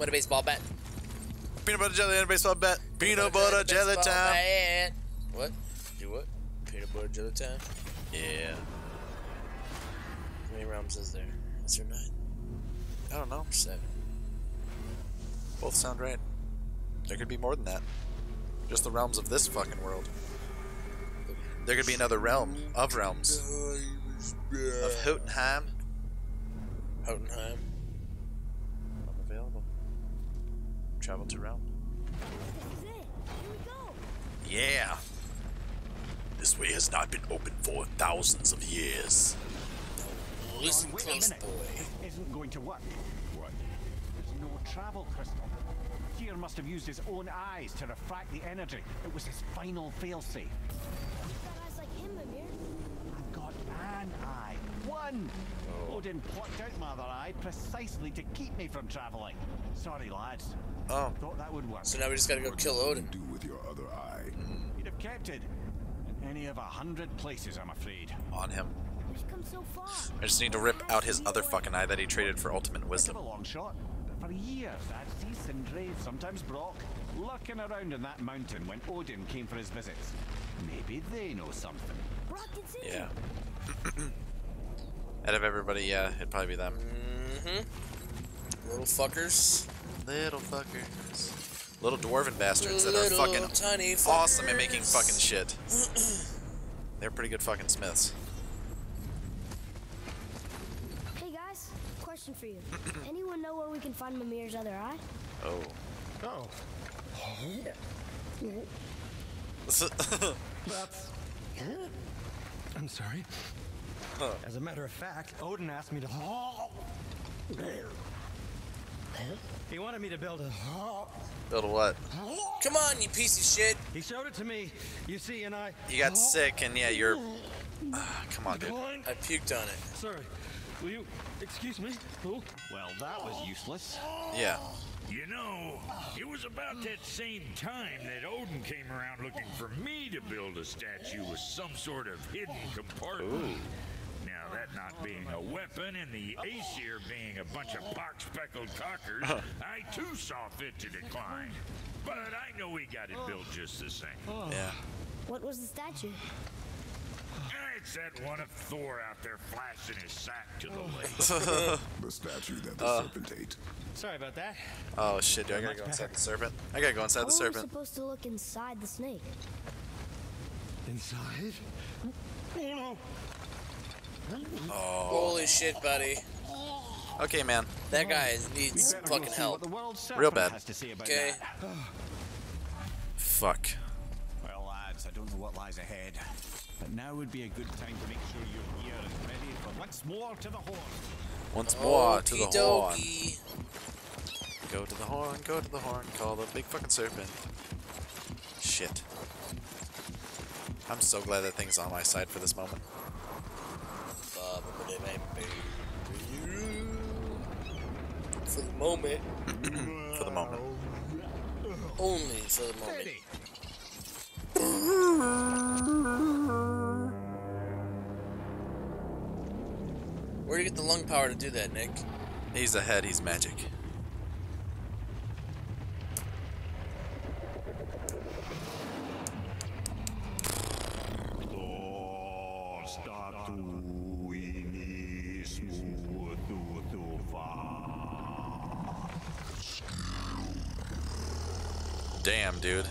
Win a baseball bat. Peanut butter jelly and a baseball bat. Peanut butter jelly time. bat. What? Do what? Peanut butter jelly time. Yeah. How many realms is there? Is there nine? I don't know. Seven? Both sound right. There could be more than that. Just the realms of this fucking world. There could be another realm of realms of Jotunheim. Jotunheim. Travel to realm. This is it. Here we go. Yeah. This way has not been open for thousands of years. Listen Wait a close, minute. boy. This isn't going to work. What? There's no travel crystal. Tyr must have used his own eyes to refract the energy. It was his final failsafe. You've got eyes like him, Mimir. I've got an eye. One! Odin plucked out my other eye precisely to keep me from travelling. Sorry, lads. Oh. Thought that would work. So now we just gotta go kill Odin. do with your other eye? You'd have kept it. In any of a hundred places, I'm afraid. On him. We've come so far. I just need to rip out his other fucking eye that he traded for ultimate wisdom. a long shot. For years, I'd see Sindri, sometimes Brok, lurking around in that mountain when Odin came for his visits. Maybe they know something. Brok and Sindri. Yeah. Out of everybody, yeah, it'd probably be them. Mm-hmm. Little fuckers. Little fuckers. Little dwarven bastards that are fucking tiny awesome at making fucking shit. They're pretty good fucking smiths. Hey guys, question for you. Anyone know where we can find Mimir's other eye? Oh. Oh, Yeah. that's. I'm sorry. As a matter of fact, Odin asked me to. He wanted me to build a. Build a what? Come on, you piece of shit. He showed it to me. You see, and I. You got sick and yeah, you're. Ah, come on, dude. I puked on it. Sorry. Will you excuse me? Oh. Well, that was useless. Yeah. You know, it was about that same time that Odin came around looking for me to build a statue with some sort of hidden compartment. Now, that not being a weapon and the Aesir being a bunch of pock-speckled cockers, I too saw fit to decline. But I know we got it built just the same. Yeah. What was the statue? It's that one of Thor out there flashing his sack to the lake. The statue that the Uh. serpent ate. Sorry about that. Oh shit, dude, I gotta go inside the serpent. I gotta go inside How the are we serpent. supposed to look inside the snake? Inside? Oh no. Holy shit, buddy. Okay, man. That guy needs fucking help. What the world Real bad. Has to say about Okay. Fuck. Well, lads, I don't know what lies ahead, but now would be a good time to make sure you're here and ready for once more to the horn. Once more to the horn. Go to the horn, go to the horn, call the big fucking serpent. Shit. I'm so glad that thing's on my side for this moment. For the moment, For the moment. only for the moment. Ready. Where do you get the lung power to do that, Nick? He's ahead, he's magic. Dude.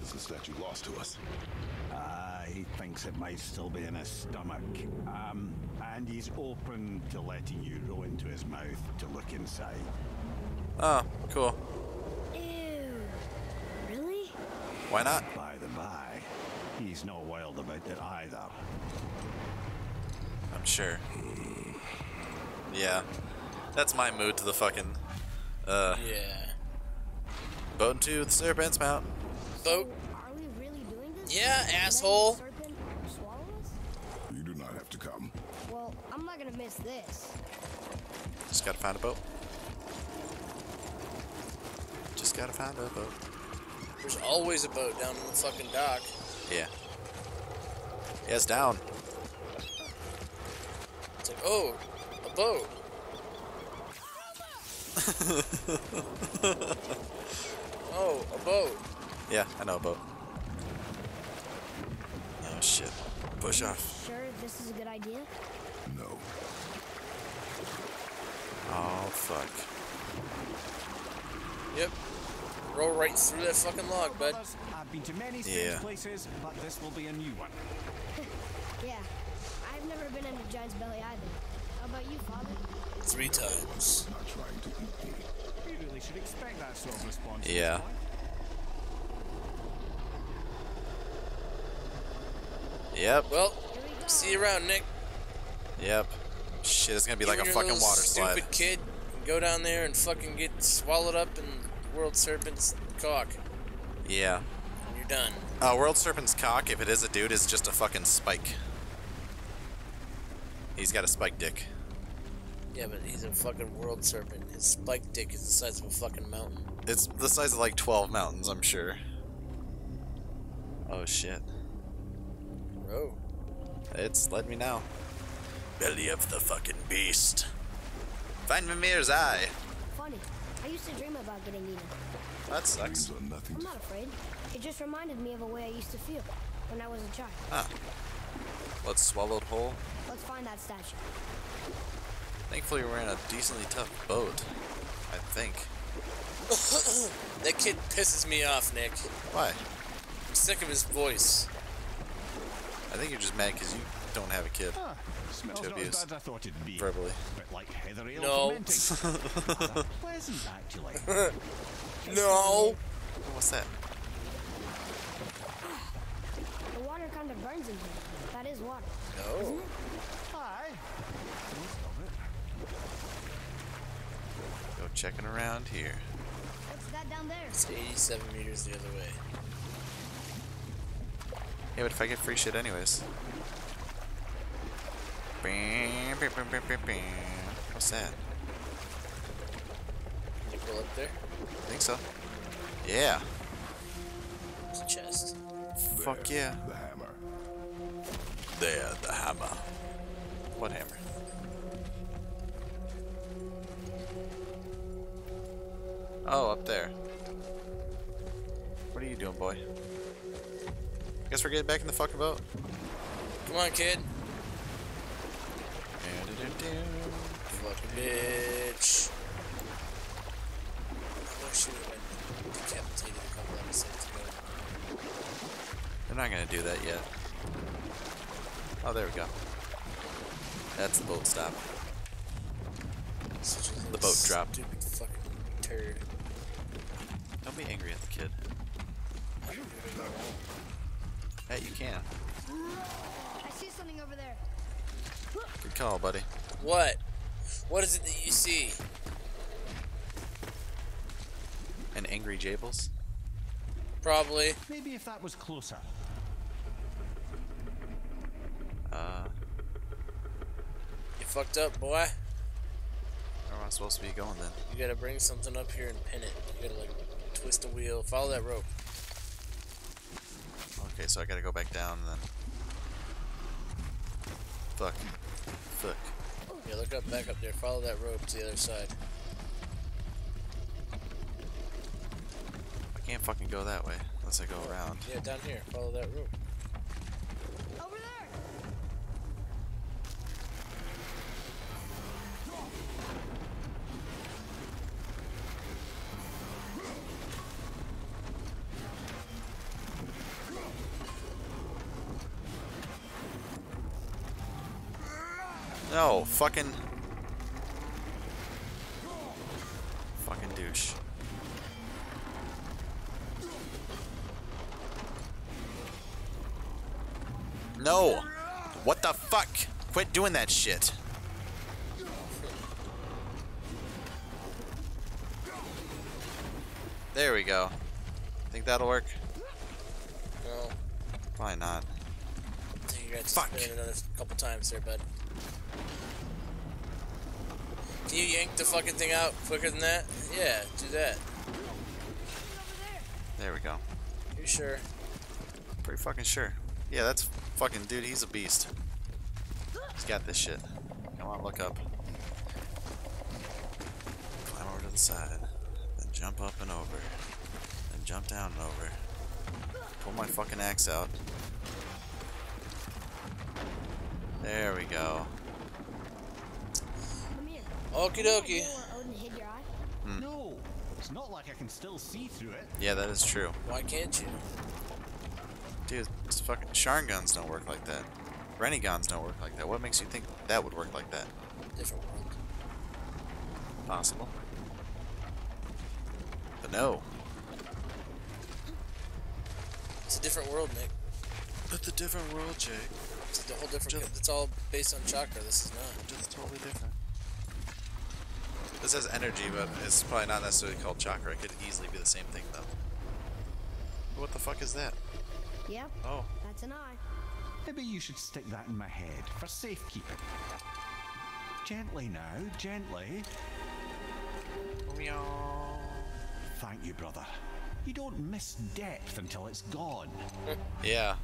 Is the statue lost to us? Uh, he thinks it might still be in his stomach. Um, and he's open to letting you roll into his mouth to look inside. Oh, cool. Ew. Really? Why not? By the by, he's not wild about it either. I'm sure. Yeah. That's my mood to the fucking uh Yeah. boat to the serpent's mount. Boat. Really? Yeah, asshole. serpent swallow us? You do not have to come. Well, I'm not gonna miss this. Just gotta find a boat. Just gotta find a boat. There's always a boat down in the fucking dock. Yeah. Yeah, it's down. It's like, oh, a boat. oh, a boat. Yeah, I know a boat. Oh shit. Push off. Sure, this is a good idea? No. Oh fuck. Yep. Roll right through that fucking log, bud. I've been to many Yeah. places, but this will be a new one. Yeah. I've never been in a giant's belly either. How about you, Father? Three times. Not trying to eat me. We really should expect that sort of response. Yeah. Yep. Well, we see you around, Nick. Yep. Shit, it's gonna be like a fucking water slide. Stupid kid, go down there and fucking get swallowed up in World Serpent's cock, Yeah. and you're done. Uh, World Serpent's cock, if it is a dude, is just a fucking spike. He's got a spike dick. Yeah, but he's a fucking World Serpent. His spike dick is the size of a fucking mountain. It's the size of like 12 mountains, I'm sure. Oh shit. Oh. It's led me now. Belly of the fucking beast. Find Mimir's eye. Funny. I used to dream about getting eaten. That sucks. Dreams nothing I'm not afraid. It just reminded me of a way I used to feel when I was a child. Ah. What's swallowed whole? Let's find that statue. Thankfully, we're in a decently tough boat. I think. That kid pisses me off, Nick. Why? I'm sick of his voice. I think you're just mad because you don't have a kid. Ah, smells To not abuse. as bad as I thought it'd be. Verbally. Bit like heather ale No. fermenting. Pleasant, actually. No. What's that? The water kind of burns in here. That is water. No. Aye. Most of it. Go checking around here. What's that down there? It's 87 meters the other way. Yeah, but if I get free shit anyways. Bam, bam, bam, bam, bam, bam. What's that? Can you pull up there? I think so. Yeah. It's a chest. Fuck yeah. the hammer. There, the hammer. What hammer? Oh, up there. What are you doing, boy? Guess we're getting back in the fucking boat. Come on, kid. Fucking bitch. I wish she would decapitated a couple episodes ago. They're not gonna do that yet. Oh, there we go. That's the boat stop. The boat dropped. Stupid fucking turd. Don't be angry at the kid. Hey, you can. I see something over there. Good call, buddy. What? What is it that you see? An angry Jables? Probably. Maybe if that was closer. Uh, You fucked up, boy. Am I supposed to be going then? You gotta bring something up here and pin it. You gotta like twist the wheel. Follow that rope. Okay, so I gotta go back down then. Fuck. Fuck. Yeah, look up, back up there. Follow that rope to the other side. I can't fucking go that way unless I go around. Yeah, down here. Follow that rope. Fucking. Fucking douche. No! What the fuck? Quit doing that shit. There we go. Think that'll work? No. Probably not. Fuck. another couple times there, bud. Can you yank the fucking thing out quicker than that? Yeah, do that. There we go. You sure? Pretty fucking sure. Yeah, that's fucking dude. He's a beast. He's got this shit Come on, look up. Climb over to the side. Then jump up and over. Then jump down and over. Pull my fucking axe out. There we go. Mimir, Okie dokie. where Odin hid your eye? Hmm. No, it's not like I can still see through it. Yeah, that is true. Why can't you? Dude, this fucking Sharingans don't work like that. Rinnegans don't work like that. What makes you think that would work like that? Different world. Possible. But no. It's a different world, Nick. It's a different world, Jake. It's a whole different. Just- It's all based on chakra. This is not. Just totally different. This has energy, but it's probably not necessarily called chakra. It could easily be the same thing, though. What the fuck is that? Yep, Oh. that's an eye. Maybe you should stick that in my head for safekeeping. Gently now, gently. Thank you, brother. You don't miss depth until it's gone. Yeah.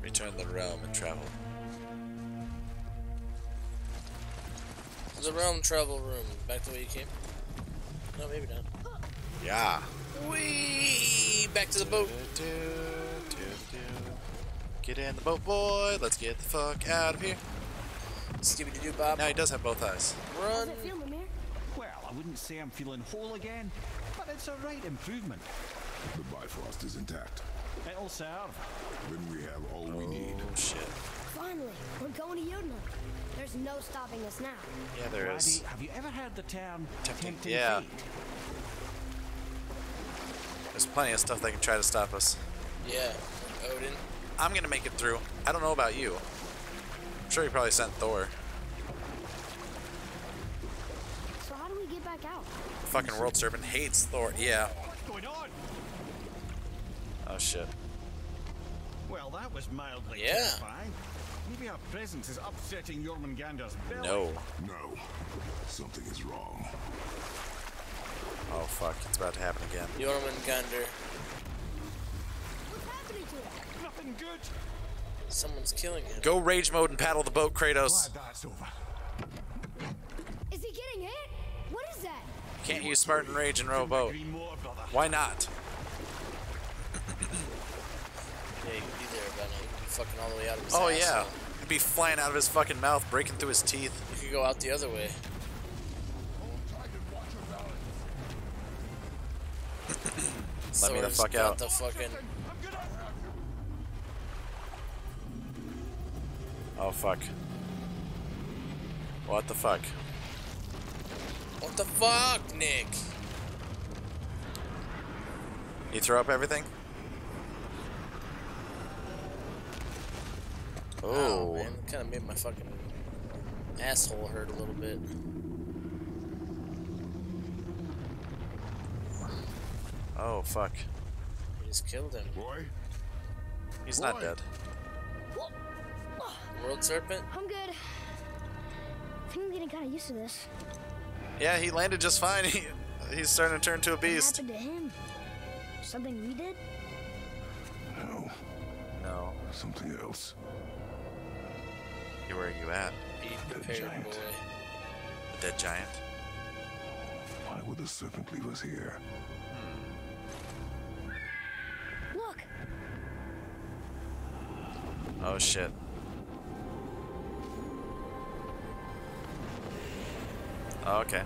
Return the realm and travel. There's a realm travel room. Back the way you came. No, maybe not. Yeah. Whee! Back to the boat. Get in the boat, boy. Let's get the fuck out of here. Skibbity doo bob. Now he does have both eyes. Run. it feel, Mimir? Well, I wouldn't say I'm feeling whole again, but it's a right improvement. The Bifrost is intact. It'll serve. Then we have all we oh, need. Oh shit. Finally, we're going to Jotunheim. There's no stopping us now. Yeah, there Laddie, is. have you ever heard the term Tempting- tempting yeah. fate? There's plenty of stuff that can try to stop us. Yeah. Odin. I'm gonna make it through. I don't know about you. I'm sure he probably sent Thor. So how do we get back out? Fucking World Serpent hates Thor. Yeah. What's going on? Oh shit. Well, that was mildly Yeah. terrifying. Maybe our presence is upsetting Jormungandr's belly. No. No, something is wrong. Oh fuck. It's about to happen again. Jormungandr. What's happening to it? Nothing good. Someone's killing him. Go rage mode and paddle the boat, Kratos. Glad that's over. Is he getting hit? What is that? Can't use Spartan Rage and row a boat. Agree more, brother. Why not? Yeah, you could be there, but now you could be fucking all the way out of his Oh yeah. He'd be flying out of his fucking mouth, breaking through his teeth. You could go out the other way. Let me the fuck out. The fucking. Oh fuck. What the fuck? What the fuck, Nick? You throw up everything? Oh, Oh. man, kind of made my fucking asshole hurt a little bit. Oh fuck. You just killed him. Boy, He's not dead. World Serpent? I'm good. I think I'm getting kind of used to this. Yeah, he landed just fine. He, he's starting to turn to a What beast. happened to him? Something we did? no, No. something else. You where are you at? Be Dead giant. boy. The dead giant? Why would the serpent leave us here? Hmm. Look, Oh shit. Oh, okay.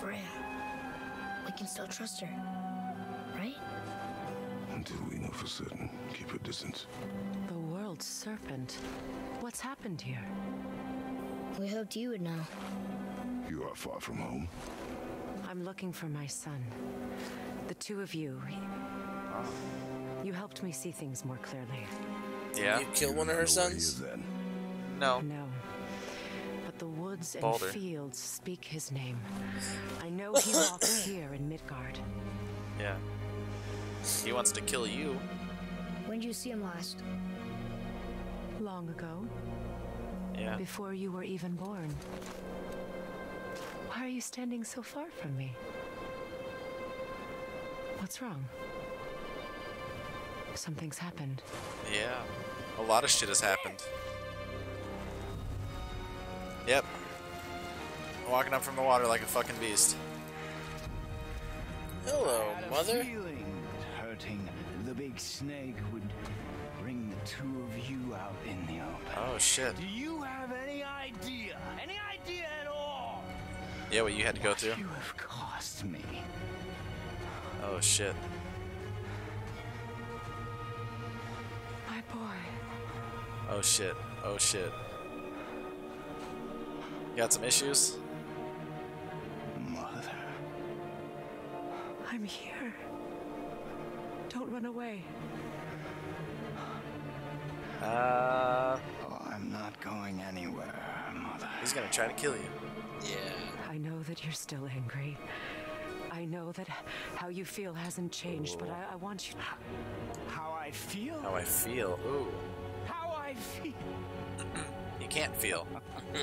Freya. We can still trust her, right? Until we know for certain, keep your distance. The serpent. What's happened here? We hoped you would know. You are far from home. I'm looking for my son. The two of you. You helped me see things more clearly. Yeah? You kill one of her Know where he sons? then. No. No. But the woods and fields speak his name. I know he walks here in Midgard. Yeah. He wants to kill you. When did you see him last? Long ago, Yeah. before you were even born. Why are you standing so far from me? What's wrong? Something's happened. Yeah. A lot of shit has happened. Yep. Walking up from the water like a fucking beast. Hello, had a mother. feeling hurting the big snake would bring the two of you out in the open. Oh shit. Do you have any idea, any idea at all, Yeah, what you had to go through? you have cost me? Oh shit. My boy. Oh shit. Oh shit. You got some issues? Mother. I'm here. Don't run away. Uh, Oh, I'm not going anywhere, Mother. he's gonna try to kill you. Yeah. I know that you're still angry. I know that how you feel hasn't changed, but I, I want you to How I feel? How I feel. Ooh. How I feel? You can't feel.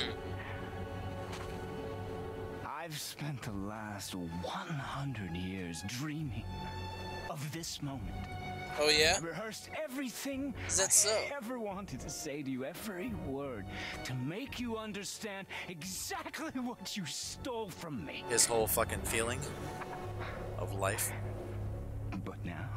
I've spent the last 100 years dreaming of this moment. Oh yeah. Rehearsed everything Is that I ever wanted to say to you, every word, to make you understand exactly what you stole from me. His whole fucking feeling of life. But now,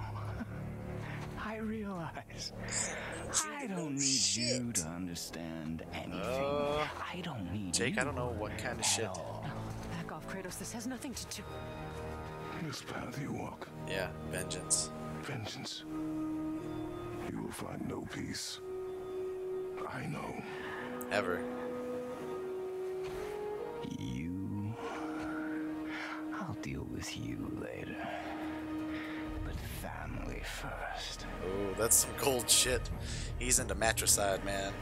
I realize I don't need you to understand anything. Uh, I don't need Jake, you I don't know what kind of shit. all. back off, Kratos. This has nothing to do. This path you walk, Yeah, vengeance. Vengeance. You will find no peace. I know. Ever. You. I'll deal with you later. But family first. Oh, that's some cold shit. He's into matricide, man.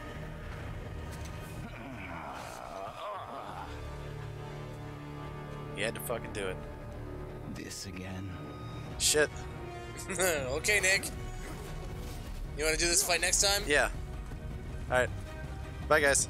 He had to fucking do it. This again. Shit. okay, Nick. You want to do this fight next time? Yeah. Alright. Bye, guys.